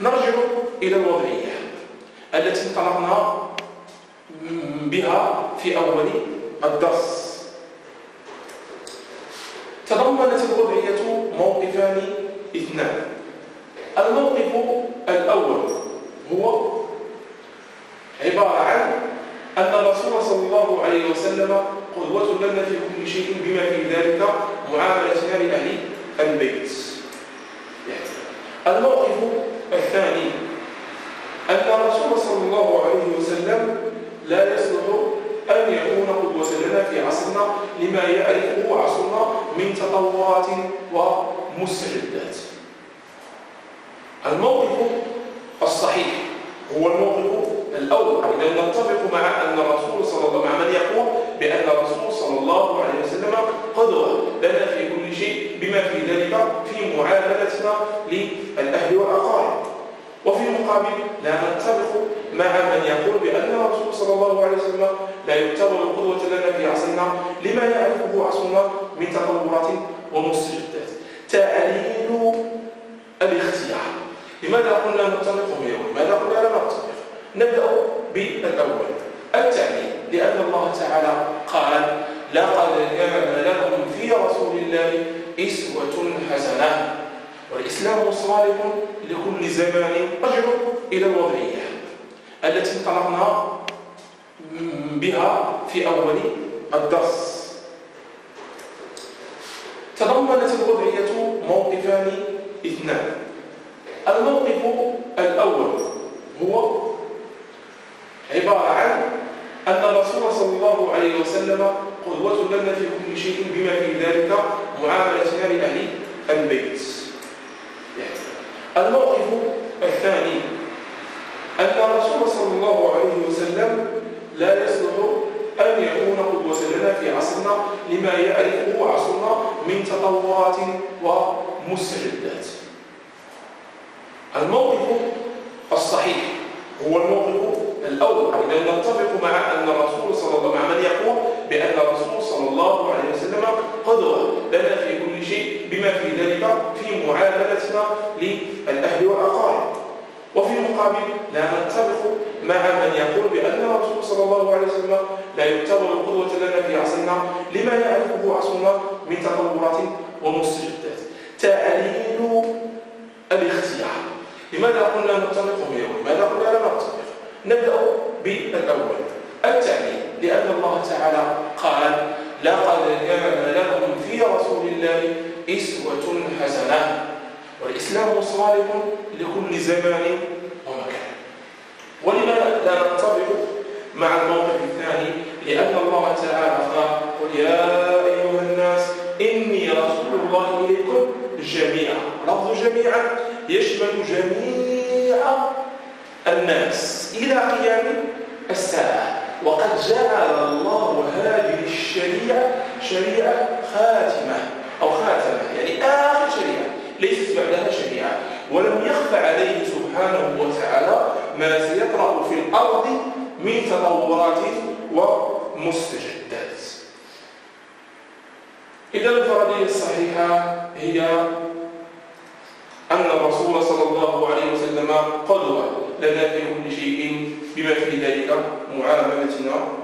نرجع إلى الوضعية التي انطلقنا بها في أول الدرس. تضمنت الوضعية موقفان اثنان. الموقف الأول هو عبارة عن أن الرسول صلى الله عليه وسلم قدوة لنا في كل شيء بما في ذلك معاملتنا لأهل البيت. الموقف الثاني أن الرسول صلى الله عليه وسلم لا يصلح أن يكون قدوة لنا في عصرنا لما يعرفه عصرنا من تطورات ومستجدات الموقف الصحيح هو الموقف الأول إذا نتفق مع أن الرسول صلى معاملتنا للأهل والأقارب وفي المقابل لا نتفق مع من يقول بأن الرسول صلى الله عليه وسلم لا يعتبر قدوة لنا في عصرنا لما يعرفه عصرنا من تطورات ومستجدات تعليل الاختيار لماذا قلنا نتفق اليوم؟ لماذا قلنا لا نتفق؟ نبدأ بالأول التعليل لأن الله تعالى قال لقد كان لكم في رسول الله إسوة حسنة. والإسلام صالح لكل زمان أرجع إلى الوضعية التي انطلقنا بها في أول الدرس. تضمنت الوضعية موقفان اثنان. الموقف الأول هو عبارة عن أن الرسول صلى الله عليه وسلم قدوة لنا في كل شيء بما في ذلك لأهل البيت الموقف الثاني أن الرسول صلى الله عليه وسلم لا يصلح أن يكون قدوة لنا في عصرنا لما يعرفه عصرنا من تطورات ومستجدات الموقف الصحيح هو الموقف الأول. إذا نتفق مع أن الرسول صلى الله مع من يقول بأن الرسول صلى الله عليه وسلم قدوة. معاملتنا للأهل والأقارب وفي المقابل لا نتفق مع من يقول بأن الرسول صلى الله عليه وسلم لا يعتبر قدوة لنا في عصرنا لما يعرفه عصرنا من تطورات ومستجدات تعليل الاختيار لماذا قلنا نتفق اليوم؟ لماذا قلنا لا نتفق؟ نبدأ بالأول التعليم لأن الله تعالى قال لقد كان لكم في رسول الله إسوة حسنة والإسلام صالح لكل زمان ومكان. ولماذا لا نتفق مع الموقف الثاني لأن الله تعالى قال قل يا أيها الناس إني رسول الله إليكم جميعا. لفظ جميعا يشمل جميع الناس إلى قيام الساعة. وقد جعل الله هذه الشريعة شريعة خاتمة أو خاتمة يعني آخر شريعة ليست بعدها شريعة. ولم يخفى عليه سبحانه وتعالى ما سيطرأ في الأرض من تطورات ومستجدات. إذا الفرضية الصحيحة هي أن الرسول صلى الله عليه وسلم قدوة لنا في كل شيء بما في ذلك. معاملتنا